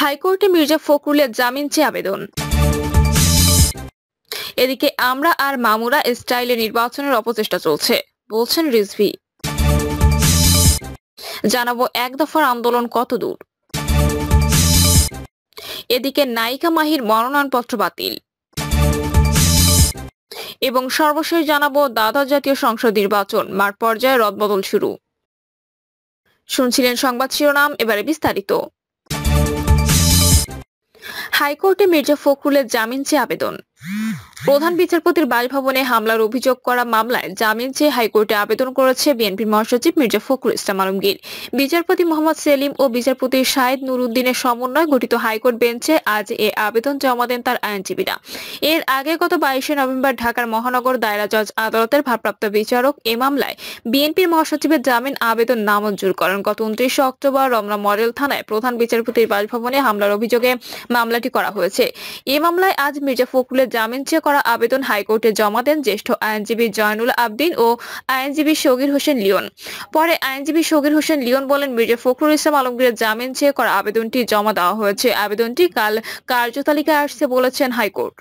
হাইকোর্টে মির্জা ফখরুলের জামিন চেয়ে আবেদন। এদিকে আমরা আর মামুরা স্টাইলে নির্বাচনের অপচেষ্টা চলছে, বলছেন রিজভি। জানাব এক দফার আন্দোলন কত দূর। এদিকে নায়িকা মাহির মনোনয়নপত্র বাতিল। এবং সর্বশেষ জানাব দাদা জাতীয় সংসদ নির্বাচন, মাঠ পর্যায়ে রদবদল শুরু। শুনছিলেন সংবাদ শিরোনাম, এবারে বিস্তারিত। হাইকোর্টে মির্জা ফখরুলের জামিন চেয়ে আবেদন। প্রধান বিচারপতির বাসভবনে হামলার অভিযোগ করা মামলায় জামিন চেয়ে হাইকোর্টে আবেদন করেছে বিএনপির মহাসচিব মির্জা ফখরুল ইসলাম আলমগীর। বিচারপতি মোহাম্মদ সেলিম ও বিচারপতি শাহেদ নুরুদ্দিনের সমন্বয়ে গঠিত হাইকোর্ট বেঞ্চে আজ এ আবেদন জমা দেন তার আইনজীবীরা। এর আগে গত বাইশে নভেম্বর ঢাকার মহানগর দায়রা জজ আদালতের ভারপ্রাপ্ত বিচারক এ মামলায় বিএনপির মহাসচিবের জামিন আবেদন নামঞ্জুর করেন। গত উনত্রিশে অক্টোবর রমনা মডেল থানায় প্রধান বিচারপতির বাসভবনে হামলার অভিযোগে মামলাটি করা হয়েছে। এ মামলায় আজ মির্জা ফখরুলের জামিন চেয়ে করা আবেদন হাইকোর্টে জমা দেন জ্যেষ্ঠ আইনজীবী জয়নুল আবদিন ও আইনজীবী সগির হোসেন লিওন। পরে আইনজীবী সগির হোসেন লিওন বলেন, মির্জা ফখরুল ইসলাম আলমগীরের জামিন চেয়ে করা আবেদনটি জমা দেওয়া হয়েছে। আবেদনটি কাল কার্যতালিকায় আসছে বলেছেন হাইকোর্ট।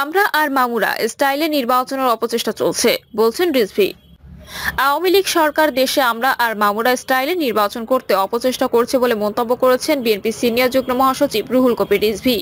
আমরা আর মামুরা, স্টাইলে নির্বাচনের অপচেষ্টা চলছে, বলছেন রিজভি। আওয়ামী লীগ সরকার দেশে আমরা আর মামুরা স্টাইলে নির্বাচন করতে অপচেষ্টা করছে বলে মন্তব্য করেছেন বিএনপি সিনিয়র যুগ্ম মহাসচিব রুহুল কবির রিজভি।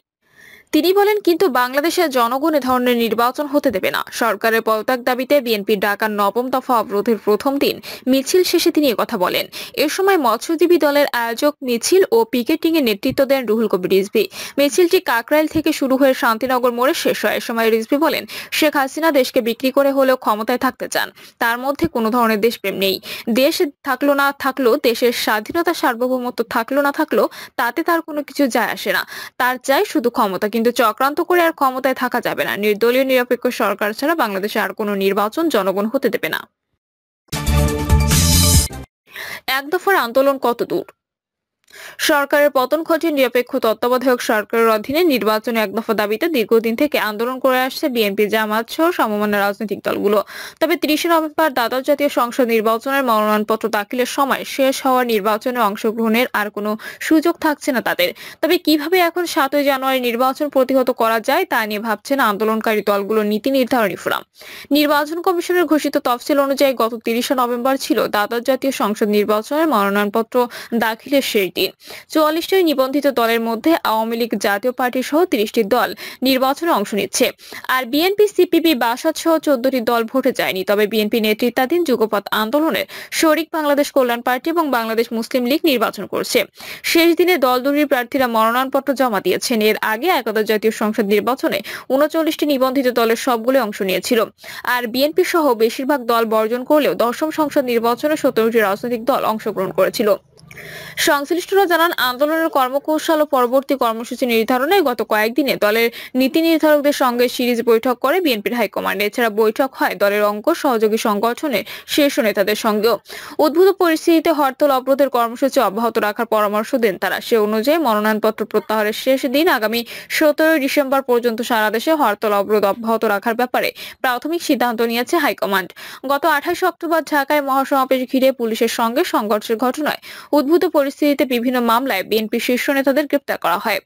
তিনি বলেন, কিন্তু বাংলাদেশের জনগণ এ ধরনের নির্বাচন হতে দেবে না। সরকারের পদত্যাগ দাবিতে বিএনপির ঢাকার নবম দফা অবরোধের প্রথম দিন মিছিল শেষে তিনি কথা বলেন। এ সময় মৎস্যজীবী দলের আয়োজক মিছিল ও পিকেটিং এর নেতৃত্ব দেন রুহুল কবির রিজভি। মিছিলটি কাকরাইল থেকে শুরু হয়ে শান্তিনগর মোড়ে শেষ হয়। এ সময় রিজভি বলেন, শেখ হাসিনা দেশকে বিক্রি করে হলেও ক্ষমতায় থাকতে চান। তার মধ্যে কোনো ধরনের দেশপ্রেম নেই। দেশ থাকল না থাকল, দেশের স্বাধীনতা সার্বভৌমত্ব থাকল না থাকল, তাতে তার কোনো কিছু যায় আসে না। তার চাই শুধু ক্ষমতা কিন্তু চক্রান্ত করে আর ক্ষমতায় থাকা যাবে না। নির্দলীয় নিরপেক্ষ সরকার ছাড়া বাংলাদেশে আর কোনো নির্বাচন জনগণ হতে দেবে না। এক দফার আন্দোলন কত দূর? সরকারের পতন ঘটিয়ে নিরপেক্ষ তত্ত্বাবধায়ক সরকারের অধীনে নির্বাচনে এক দফা দাবিতে দীর্ঘদিন থেকে আন্দোলন করে আসছে বিএনপি জামাত সহ সমমান্য রাজনৈতিক দলগুলো। তবে তিরিশে নভেম্বর দ্বাদশ জাতীয় সংসদ নির্বাচনের মনোনয়নপত্র দাখিলের সময় শেষ হওয়ার নির্বাচনে অংশগ্রহণের আর কোনো সুযোগ থাকছে না তাদের। তবে কীভাবে এখন সাতই জানুয়ারি নির্বাচন প্রতিহত করা যায় তা নিয়ে ভাবছেন আন্দোলনকারী দলগুলোর নীতি নির্ধারণী ফোরাম। নির্বাচন কমিশনের ঘোষিত তফসিল অনুযায়ী গত তিরিশে নভেম্বর ছিল দ্বাদশ জাতীয় সংসদ নির্বাচনের মনোনয়নপত্র দাখিলের শেষ দিন। চুয়াল্লিশটি নিবন্ধিত দলের মধ্যে আওয়ামী লীগ জাতীয় পার্টি সহ তিরিশটি দল নির্বাচনে অংশ নিচ্ছে। আর বিএনপি, সিপিবি, বাসাদ সহ চোদ্দটি দল ভোটে যায়নি। তবে বিএনপি নেতৃত্বাধীন যুগপথ আন্দোলনের শরিক বাংলাদেশ কল্যাণ পার্টি এবং বাংলাদেশ মুসলিম লীগ নির্বাচন করছে। শেষ দিনে দল দুটির প্রার্থীরা মনোনয়নপত্র জমা দিয়েছেন। এর আগে একাদশ জাতীয় সংসদ নির্বাচনে উনচল্লিশটি নিবন্ধিত দলের সবগুলো অংশ নিয়েছিল। আর বিএনপি সহ বেশিরভাগ দল বর্জন করলেও দশম সংসদ নির্বাচনে সতেরোটি রাজনৈতিক দল অংশগ্রহণ করেছিল। সংশ্লিষ্টরা জানান, আন্দোলনের কর্মকৌশল ও পরবর্তী কর্মসূচি নির্ধারণে গত কয়েকদিনে দলের নীতি নির্ধারকদের সঙ্গে সিরিজ বৈঠক করে বিএনপির হাইকমান্ড। এছাড়া বৈঠক হয় দলের অঙ্ক সহযোগী সংগঠনের শীর্ষ নেতাদের সঙ্গেও। উদ্ভূত পরিস্থিতিতে হরতাল অবরোধের কর্মসূচি অব্যাহত রাখার পরামর্শ দেন তারা। সে অনুযায়ী মনোনয়নপত্র প্রত্যাহারের শেষ দিন আগামী সতেরোই ডিসেম্বর পর্যন্ত সারা দেশে হরতাল অবরোধ অব্যাহত রাখার ব্যাপারে প্রাথমিক সিদ্ধান্ত নিয়েছে হাইকমান্ড। গত আঠাশ অক্টোবর ঢাকায় মহাসমাবেশ ঘিরে পুলিশের সঙ্গে সংঘর্ষের ঘটনায় উদ্ভূত পরিস্থিতিতে বিভিন্ন মামলায় বিএনপি শীর্ষ নেতাদের গ্রেপ্তার করা হয়।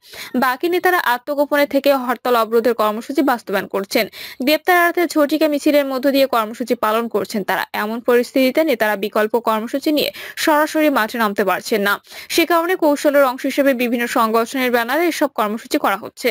বাকি নেতারা আত্মগোপনে থেকে হরতাল অবরোধের কর্মসূচি বাস্তবায়ন করছেন। গ্রেপ্তার আর্থে ঝটিকা মিছিলের মধ্য দিয়ে কর্মসূচি পালন করছেন তারা। এমন পরিস্থিতিতে নেতারা বিকল্প কর্মসূচি নিয়ে সরাসরি মাঠে নামতে পারছেন না। সে কারণে কৌশলের অংশ হিসেবে বিভিন্ন সংগঠনের ব্যানারে এসব কর্মসূচি করা হচ্ছে।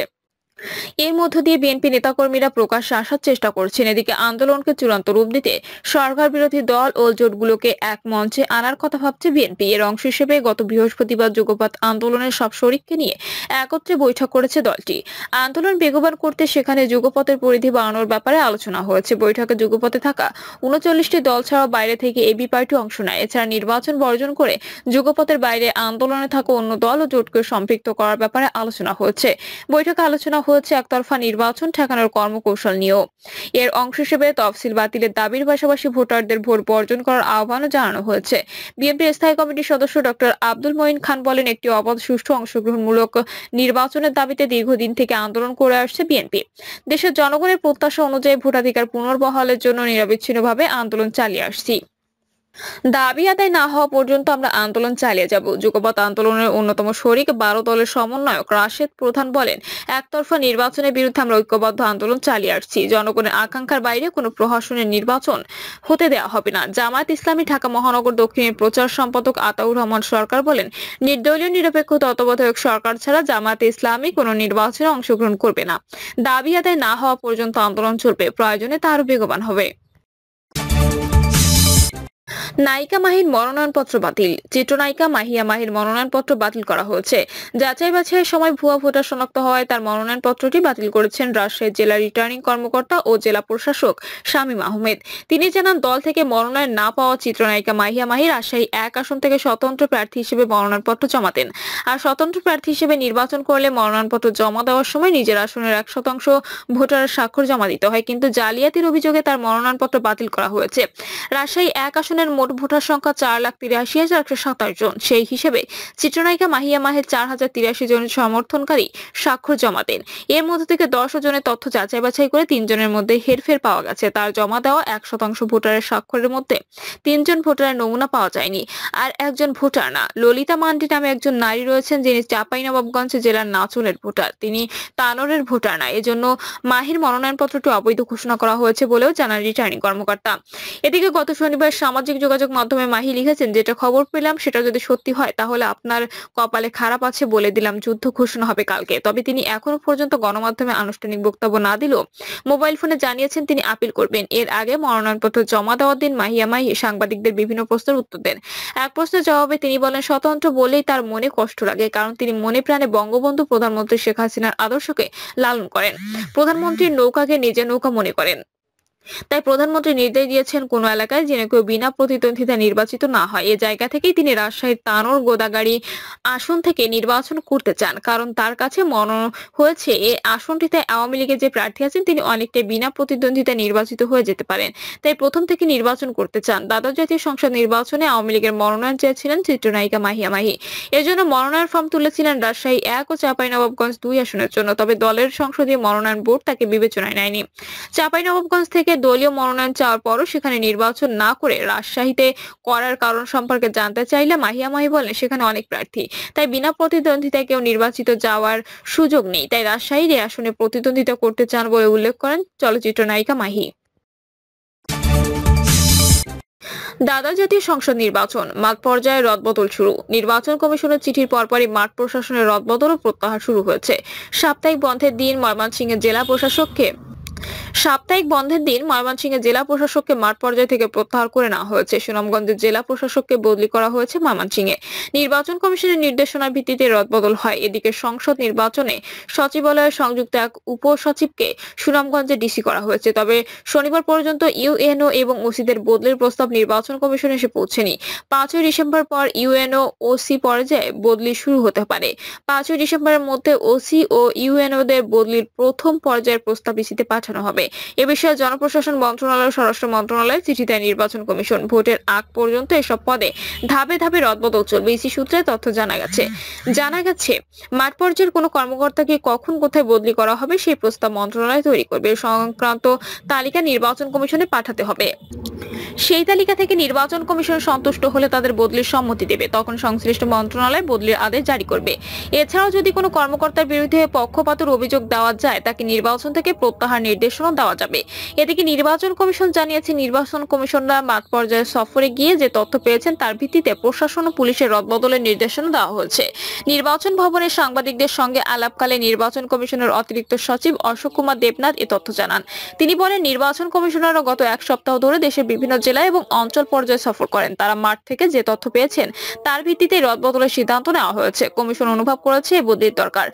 এর মধ্য দিয়ে বিএনপি নেতাকর্মীরা প্রকাশ্যে আসার চেষ্টা করছেন। এদিকে আন্দোলনকে চূড়ান্ত রূপ দিতে সরকার বিরোধী দল ও জোটগুলোকে এক মঞ্চে আনার কথা ভাবছে বিএনপি। এর অংশ হিসেবে গত বৃহস্পতিবার যুগপাত আন্দোলনের সব শরিককে নিয়ে একত্রে বৈঠক করেছে দলটি। আন্দোলন বেগবান করতে সেখানে যুগপথের পরিধি বাড়ানোর ব্যাপারে আলোচনা হয়েছে। বৈঠকে যুগপথে থাকা উনচল্লিশটি দল ছাড়াও বাইরে থেকে এবি পার্টি অংশ নেয়। এছাড়া নির্বাচন বর্জন করে যুগপথের বাইরে আন্দোলনে থাকা অন্য দল ও জোটকে সম্পৃক্ত করার ব্যাপারে আলোচনা হয়েছে। বৈঠকে আলোচনা হচ্ছে একতরফা নির্বাচন, ঠেকানোর কর্মকৌশল নিয়েও। এর অংশ হিসেবে তফসিল বাতিলের দাবির পাশাপাশি ভোটারদের ভোট বর্জন করার আহ্বানও জানানো হয়েছে। বিএনপির স্থায়ী কমিটির সদস্য ডক্টর আব্দুল মঈন খান বলেন, একটি অবাধ, সুষ্ঠু অংশগ্রহণমূলক নির্বাচনের দাবিতে দীর্ঘদিন থেকে আন্দোলন করে আসছে বিএনপি। দেশের জনগণের প্রত্যাশা অনুযায়ী ভোটাধিকার পুনর্বহালের জন্য নিরবিচ্ছিন্নভাবে আন্দোলন চালিয়ে আসছি। দাবি আদায় না হওয়া পর্যন্ত আমরা আন্দোলন চালিয়ে যাব। যুগপৎ আন্দোলনের অন্যতম শরিক বারো দলের সমন্বয়ক রাশেদ প্রধান বলেন, একতরফা নির্বাচনের বিরুদ্ধে আমরা ঐক্যবদ্ধ আন্দোলন চালিয়ে আসছি। জনগণের আকাঙ্ক্ষার বাইরে কোনো প্রহসনের নির্বাচন হতে দেওয়া হবে না। জামায়াত ইসলামী, ঢাকা মহানগর, দক্ষিণের প্রচার সম্পাদক আতাউর রহমান সরকার বলেন, নির্দলীয় নিরপেক্ষ তত্ত্বাবধায়ক সরকার ছাড়া জামায়াত ইসলামী কোনো নির্বাচনে অংশগ্রহণ করবে না। দাবি আদায় না হওয়া পর্যন্ত আন্দোলন চলবে। প্রয়োজনে তা আরও বেগবান হবে। নায়িকা মাহির মনোনয়নপত্র বাতিল। চিত্রনায়িকা মাহিয়া মাহির মনোনয়নপত্র বাতিল করা হয়েছে। যাচাই বাছাইয়ের সময় ভুয়া ভোটার শনাক্ত হওয়ায় তার মনোনয়নপত্রটি বাতিল করেছেন রাজশাহী জেলা রিটার্নিং কর্মকর্তা ও জেলা প্রশাসক শামীম আহমেদ। তিনি জানান, দল থেকে মনোনয়ন না পাওয়া চিত্রনায়িকা মাহিয়া মাহির রাজশাহী এক আসন থেকে স্বতন্ত্র প্রার্থী হিসেবে মনোনয়নপত্র জমাতেন। আর স্বতন্ত্র প্রার্থী হিসেবে নির্বাচন করলে মনোনয়নপত্র জমা দেওয়ার সময় নিজের আসনের এক শতাংশ ভোটারের স্বাক্ষর জমা দিতে হয়। কিন্তু জালিয়াতির অভিযোগে তার মনোনয়নপত্র বাতিল করা হয়েছে। রাজশাহী এক আসনের ভোটার সংখ্যা চার লাখ তিরাশি হাজার একশো সাতাশ জন। সেই হিসেবে চিত্রনায়িকা মাহিয়া মাহের চার হাজার তিরাশি জনের সমর্থনকারী স্বাক্ষর জমা দেন। এর মধ্যে থেকে দশ জনের তথ্য যাচাই বাছাই করে তিনজনের মধ্যে হেরফের পাওয়া গেছে। তার জমা দেওয়া এক শতাংশ ভোটারের স্বাক্ষরের মধ্যে তিনজন ভোটারের নমুনা পাওয়া যায়নি আর একজন ভোটার না। ললিতা মান্ডি নামে একজন নারী রয়েছেন যিনি চাঁপাইনবাবগঞ্জ জেলার নাচলের ভোটার। তিনি তানোরের ভোটার না। এজন্য মাহির মনোনয়নপত্রটি অবৈধ ঘোষণা করা হয়েছে বলেও জানান রিটার্নিং কর্মকর্তা। এদিকে গত শনিবার সামাজিক যোগাযোগ মাধ্যমে মাহি লিখেছেন, যেটা খবর পেলাম সেটা যদি সত্যি হয়, তাহলে আপনার কপালে খারাপ আছে বলে দিলাম, যুদ্ধ ঘোষণা হবে কালকে। তবে তিনি এখনও পর্যন্ত গণমাধ্যমে আনুষ্ঠানিক বক্তব্য না দিলেও মোবাইল ফোনে জানিয়েছেন তিনি আপিল করবেন। এর আগে মনোনয়নপত্র জমা দেওয়ার দিন মাহিয়া মাহি সাংবাদিকদের বিভিন্ন প্রশ্নের উত্তর দেন। এক প্রশ্নের জবাবে তিনি বলেন, স্বতন্ত্র বলেই তার মনে কষ্ট লাগে, কারণ তিনি মনে প্রাণে বঙ্গবন্ধু প্রধানমন্ত্রী শেখ হাসিনার আদর্শকে লালন করেন। প্রধানমন্ত্রীর নৌকাকে নিজের নৌকা মনে করেন। তাই প্রধানমন্ত্রী নির্দেশ দিয়েছেন কোন এলাকায় যেন কেউ বিনা প্রতিদ্বন্দ্বিতা নির্বাচিত না হয়। এ জায়গা থেকেই তিনি রাজশাহীর তানোর গোদাগাড়ি আসন থেকে নির্বাচন করতে চান। কারণ তার কাছে মন হয়েছে এই আসনটিতে আওয়ামী লীগের যে প্রার্থী আছেন, তিনি অনেকটাই বিনা প্রতিদ্বন্দ্বিতা নির্বাচিত হয়ে যেতে পারেন। তাই প্রথম থেকে নির্বাচন করতে চান। দ্বাদশ জাতীয় সংসদ নির্বাচনে আওয়ামী লীগের মনোনয়ন চেয়েছিলেন চিত্রনায়িকা মাহিয়া মাহি। এর জন্য মনোনয়ন ফর্ম তুলেছিলেন রাজশাহী এক ও চাঁপাইনবাবগঞ্জ দুই আসনের জন্য। তবে দলের সংসদীয় মনোনয়ন বোর্ড তাকে বিবেচনায় নেয়নি। চাঁপাইনবাবগঞ্জ থেকে দলীয় মনোনয়ন চাওয়ার পরও সেখানে নির্বাচন না করে রাজশাহীতে করার কারণ সম্পর্কে জানতে চাইলে মাহিয়া মাহি বলেন, সেখানে অনেক প্রার্থী। তাই বিনা প্রতিদ্বন্দ্বিতায় কেউ নির্বাচিত যাওয়ার সুযোগ নেই। তাই রাজশাহীর এই আসনে প্রতিদ্বন্দ্বিতা করতে চান বলে উল্লেখ করেন চলচ্চিত্র নায়িকা মাহি। দাদা জাতীয় সংসদ নির্বাচন, মাঠ পর্যায়ে রদবদল শুরু। নির্বাচন কমিশনের চিঠির পরপরই মাঠ প্রশাসনের রদবদল ও প্রত্যাহার শুরু হয়েছে। সাপ্তাহিক বন্ধের দিন ময়মনসিংহের জেলা প্রশাসককে সাপ্তাহিক বন্ধের দিন ময়মনসিংহের জেলা প্রশাসককে মাঠ পর্যায় থেকে প্রত্যাহার করে নেওয়া হয়েছে। সুনামগঞ্জের জেলা প্রশাসককে বদলি করা হয়েছে ময়মনসিংহে। নির্বাচন কমিশনের নির্দেশনার ভিত্তিতে রদবদল হয়। এদিকে সংসদ নির্বাচনে সচিবালয়ের সংযুক্ত এক উপসচিবকে সুনামগঞ্জে ডিসি করা হয়েছে। তবে শনিবার পর্যন্ত ইউএনও এবং ওসিদের বদলির প্রস্তাব নির্বাচন কমিশনে এসে পৌঁছেনি। পাঁচই ডিসেম্বর পর ইউএনও ওসি পর্যায়ে বদলি শুরু হতে পারে। পাঁচই ডিসেম্বরের মধ্যে ওসি ও ইউএনওদের বদলির প্রথম পর্যায়ের প্রস্তাব ইসিতে পাঠানো হবে। এ বিষয়ে জনপ্রশাসন মন্ত্রণালয় স্বরাষ্ট্র মন্ত্রণালয় চিঠি দেয় নির্বাচন কমিশন ভোটের আগ পর্যন্ত এসব পদে ধাপে ধাপে রদবদল চলবে। ইসি সূত্রে তথ্য জানা গেছে। জানা গেছে, মাঠ পর্যায়ের কোনো কর্মকর্তাকে কখন কোথায় বদলি করা হবে সেই প্রস্তাব মন্ত্রণালয় তৈরি করবে। সংক্রান্ত তালিকা নির্বাচন কমিশনে পাঠাতে হবে। সেই তালিকা থেকে নির্বাচন কমিশন সন্তুষ্ট হলে তাদের বদলির সম্মতি দেবে। তখন সংশ্লিষ্ট মন্ত্রণালয় বদলির আদেশ জারি করবে। এছাড়াও যদি কোনো কর্মকর্তার বিরুদ্ধে পক্ষপাতের অভিযোগ দেওয়া যায়, তাকে নির্বাচন থেকে প্রত্যাহার নির্দেশনা দেওয়া যাবে। এদিকে নির্বাচন কমিশন জানিয়েছে, নির্বাচন কমিশনরা মাঠ পর্যায়ে সফরে গিয়ে যে তথ্য পেয়েছেন তার ভিত্তিতে প্রশাসন ও পুলিশের রদবদলের নির্দেশনা দেওয়া হয়েছে। নির্বাচন ভবনে সাংবাদিকদের সঙ্গে আলাপকালে নির্বাচন কমিশনের অতিরিক্ত সচিব অশোক কুমার দেবনাথ এ তথ্য জানান। তিনি বলেন, নির্বাচন কমিশনাররা গত এক সপ্তাহ ধরে দেশের বিভিন্ন জেলা এবং অঞ্চল পর্যায়ে সফর করেন। তারা মাঠ থেকে যে তথ্য পেয়েছেন তার ভিত্তিতে রদবদলের সিদ্ধান্ত নেওয়া হয়েছে। কমিশন অনুভব করেছে বদলির দরকার।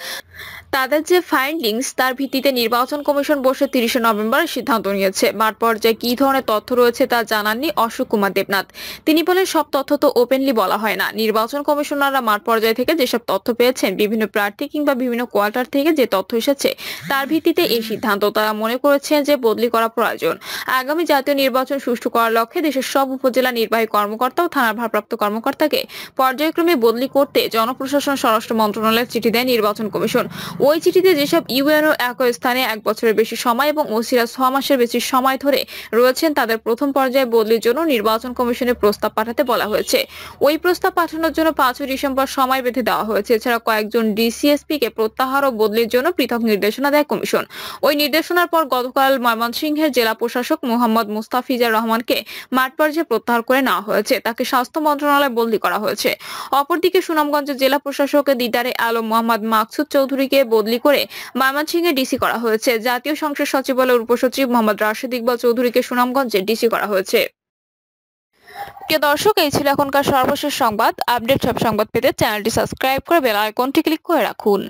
তাদের যে ফাইন্ডিংস তার ভিত্তিতে নির্বাচন কমিশন বসে তিরিশে নভেম্বর সিদ্ধান্ত নিয়েছে। মাঠ পর্যায়ে কি ধরনের তথ্য রয়েছে তা জানাননি অশোক কুমার দেবনাথ। তিনি বলেন, সব তথ্য তো ওপেনলি বলা হয় না। নির্বাচন কমিশনাররা মাঠ পর্যায় থেকে যেসব তথ্য পেয়েছেন, বিভিন্ন প্রার্থী কিংবা বিভিন্ন কোয়ার্টার থেকে যে তথ্য এসেছে, তার ভিত্তিতে এই সিদ্ধান্ত তারা মনে করেছেন যে বদলি করা প্রয়োজন। আগামী জাতীয় নির্বাচন সুষ্ঠু করার লক্ষ্যে দেশের সব উপজেলা নির্বাহী কর্মকর্তা ও থানার ভারপ্রাপ্ত কর্মকর্তাকে পর্যায়ক্রমে বদলি করতে জনপ্রশাসন, স্বরাষ্ট্র মন্ত্রণালয়ের চিঠি দেয় নির্বাচন কমিশন। ওই চিঠিতে যেসব ইউএনও একই স্থানে এক বছরের বেশি সময় এবং ওসিরা ছ মাসের বেশি সময় ধরে রয়েছেন, তাদের প্রথম পর্যায়ে বদলির জন্য নির্বাচন কমিশনে প্রস্তাব পাঠাতে বলা হয়েছে। ওই প্রস্তাব পাঠানোর জন্য পাঁচই ডিসেম্বর সময় বেঁধে দেওয়া হয়েছে। এছাড়া কয়েকজন ডিসিএসপি কে প্রত্যাহার ও বদলির জন্য পৃথক নির্দেশনা দেয় কমিশন। ওই নির্দেশনার পর গতকাল ময়মনসিংহের জেলা প্রশাসক মোহাম্মদ মুস্তাফিজার রহমানকে মাঠ পর্যায়ে প্রত্যাহার করে নেওয়া হয়েছে। তাকে স্বাস্থ্য মন্ত্রণালয়ে বদলি করা হয়েছে। অপরদিকে সুনামগঞ্জের জেলা প্রশাসক দিদারে আলম মোহাম্মদ মাকসুদ চৌধুরীকে বদলি করে ময়মনসিংহে ডিসি করা হয়েছে। জাতীয় সংসদ সচিবালয়ের উপসচিব মোহাম্মদ রাশেদ ইকবাল চৌধুরীকে সুনামগঞ্জে ডিসি করা হয়েছে। প্রিয় দর্শক, এই ছিল এখনকার সর্বশেষ সংবাদ। আপডেট সব সংবাদ পেতে চ্যানেলটি সাবস্ক্রাইব করে বেল আইকনটি ক্লিক করে রাখুন।